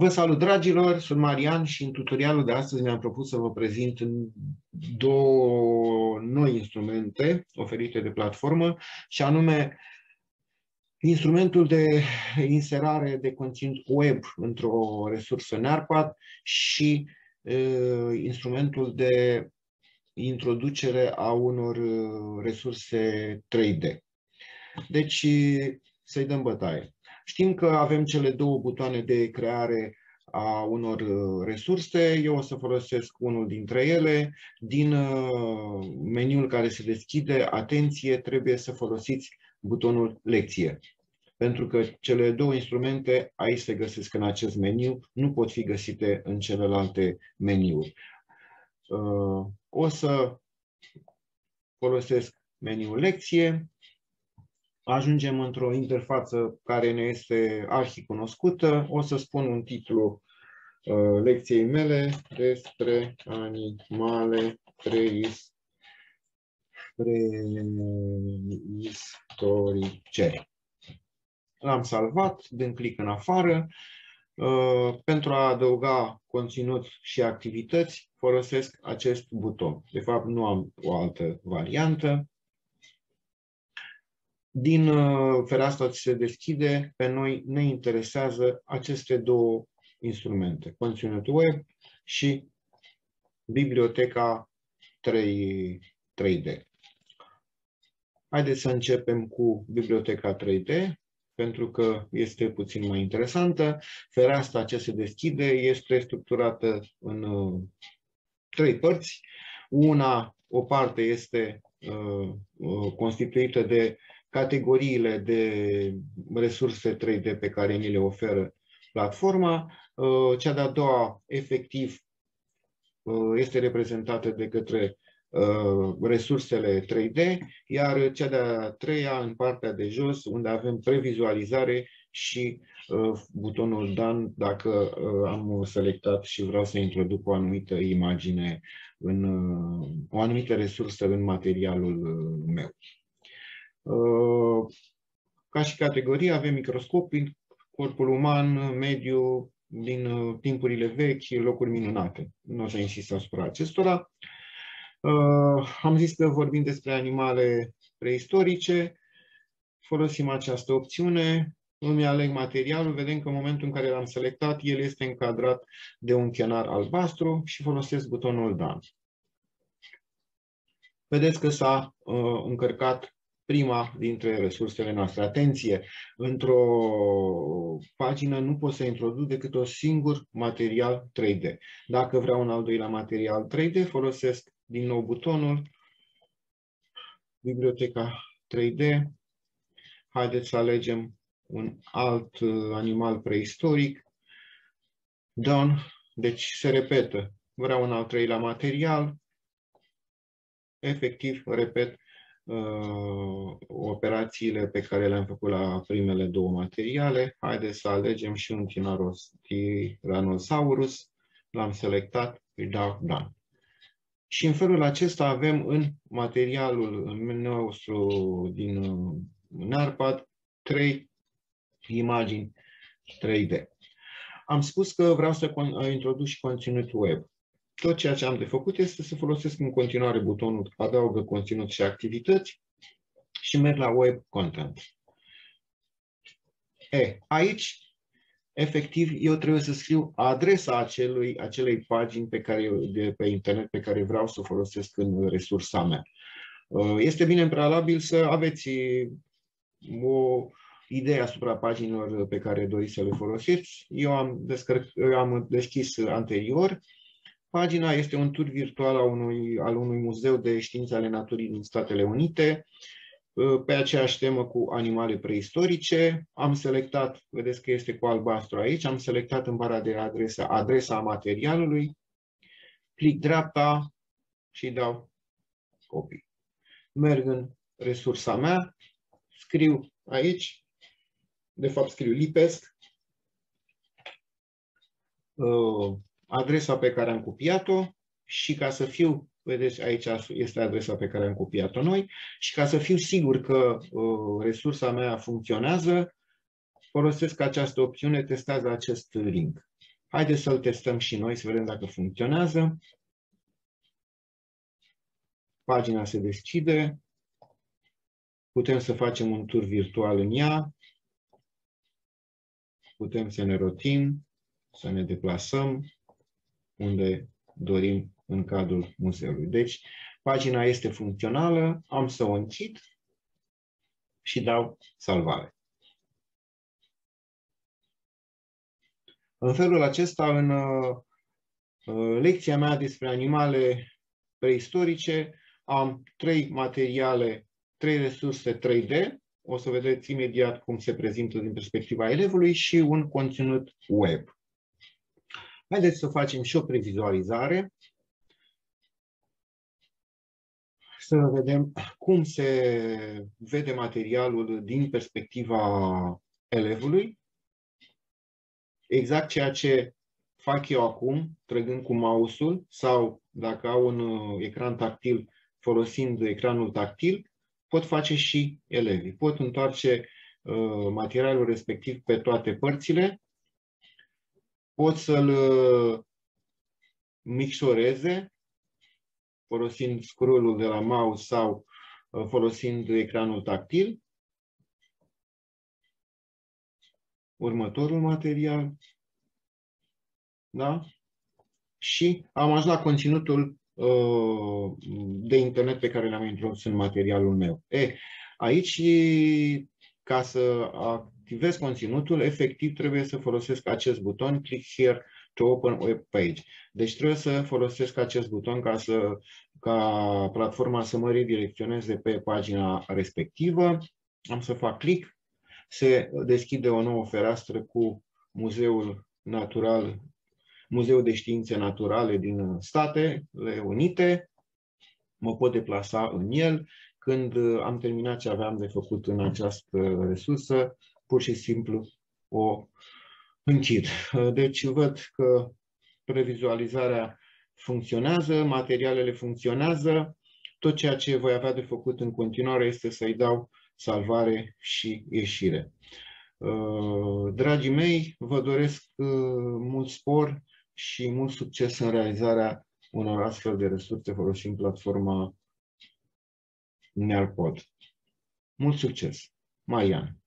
Vă salut, dragilor! Sunt Marian și în tutorialul de astăzi mi-am propus să vă prezint două noi instrumente oferite de platformă și anume instrumentul de inserare de conținut web într-o resursă NARPAD și uh, instrumentul de introducere a unor uh, resurse 3D. Deci, să-i dăm bătaie. Știm că avem cele două butoane de creare a unor uh, resurse. Eu o să folosesc unul dintre ele. Din uh, meniul care se deschide, atenție, trebuie să folosiți butonul lecție. Pentru că cele două instrumente aici se găsesc în acest meniu, nu pot fi găsite în celelalte meniuri. Uh, o să folosesc meniul lecție, ajungem într-o interfață care ne este arhicunoscută. O să spun un titlu uh, lecției mele despre animale preis, preistorice. L-am salvat, dând click în afară. Uh, pentru a adăuga conținut și activități, folosesc acest buton. De fapt, nu am o altă variantă din uh, fereastra ce se deschide, pe noi ne interesează aceste două instrumente, conținutul web și biblioteca 3, 3D. Haideți să începem cu biblioteca 3D, pentru că este puțin mai interesantă. Fereastra ce se deschide este structurată în uh, trei părți. Una, o parte este uh, uh constituită de categoriile de resurse 3D pe care ni le oferă platforma. Uh, cea de-a doua, efectiv, uh, este reprezentată de către uh, resursele 3D, iar cea de-a treia, în partea de jos, unde avem previzualizare și butonul Done dacă am selectat și vreau să introduc o anumită imagine, în, o anumită resursă în materialul meu. Uh, ca și categorie avem microscopii, corpul uman, mediu, din uh, timpurile vechi, locuri minunate. Nu o să insist asupra acestora. Uh, am zis că vorbim despre animale preistorice. Folosim această opțiune. Îmi aleg materialul, vedem că în momentul în care l-am selectat, el este încadrat de un chenar albastru și folosesc butonul Done. Vedeți că s-a uh, încărcat prima dintre resursele noastre. Atenție! Într-o pagină nu pot să introduc decât un singur material 3D. Dacă vreau un al doilea material 3D, folosesc din nou butonul Biblioteca 3D. Haideți să alegem un alt uh, animal preistoric. Done. Deci se repetă. Vreau un al treilea material. Efectiv, repet, uh, operațiile pe care le-am făcut la primele două materiale. Haideți să alegem și un Tyrannosaurus. L-am selectat, îi dau Done. Și în felul acesta avem în materialul nostru din uh, NARPAD trei imagini 3D. Am spus că vreau să introduc și conținut web tot ceea ce am de făcut este să folosesc în continuare butonul adaugă conținut și activități și merg la web content. E, aici, efectiv, eu trebuie să scriu adresa acelui, acelei pagini pe care, de pe internet pe care vreau să o folosesc în resursa mea. Este bine în prealabil să aveți o idee asupra paginilor pe care doriți să le folosiți. Eu am, descărc, eu am deschis anterior Pagina este un tur virtual al unui, al unui muzeu de științe ale naturii din Statele Unite, uh, pe aceeași temă cu animale preistorice. Am selectat, vedeți că este cu albastru aici, am selectat în bara de adresă adresa materialului, clic dreapta și dau copii. Merg în resursa mea, scriu aici, de fapt scriu lipesc, uh, adresa pe care am copiat-o și ca să fiu, vedeți aici este adresa pe care am copiat-o noi, și ca să fiu sigur că uh, resursa mea funcționează, folosesc această opțiune, testează acest link. Haideți să-l testăm și noi, să vedem dacă funcționează. Pagina se deschide. Putem să facem un tur virtual în ea. Putem să ne rotim, să ne deplasăm unde dorim în cadrul muzeului. Deci, pagina este funcțională, am să o închid și dau salvare. În felul acesta, în uh, lecția mea despre animale preistorice, am trei materiale, trei resurse 3D, o să vedeți imediat cum se prezintă din perspectiva elevului și un conținut web. Haideți să facem și o previzualizare. Să vedem cum se vede materialul din perspectiva elevului. Exact ceea ce fac eu acum, trăgând cu mouse-ul sau dacă au un uh, ecran tactil folosind ecranul tactil, pot face și elevii. Pot întoarce uh, materialul respectiv pe toate părțile pot să-l uh, micșoreze folosind scrollul de la mouse sau uh, folosind ecranul tactil. Următorul material. Da? Și am ajuns la conținutul uh, de internet pe care l-am introdus în materialul meu. E, aici, ca să activez conținutul, efectiv trebuie să folosesc acest buton, click here to open web page. Deci trebuie să folosesc acest buton ca, să, ca platforma să mă redirecționeze pe pagina respectivă. Am să fac click, se deschide o nouă fereastră cu Muzeul Natural, Muzeul de Științe Naturale din Statele Unite. Mă pot deplasa în el. Când am terminat ce aveam de făcut în această resursă, pur și simplu o închid. Deci văd că previzualizarea funcționează, materialele funcționează, tot ceea ce voi avea de făcut în continuare este să-i dau salvare și ieșire. Uh, dragii mei, vă doresc uh, mult spor și mult succes în realizarea unor astfel de resurse folosind platforma Nearpod. Mult succes! Marian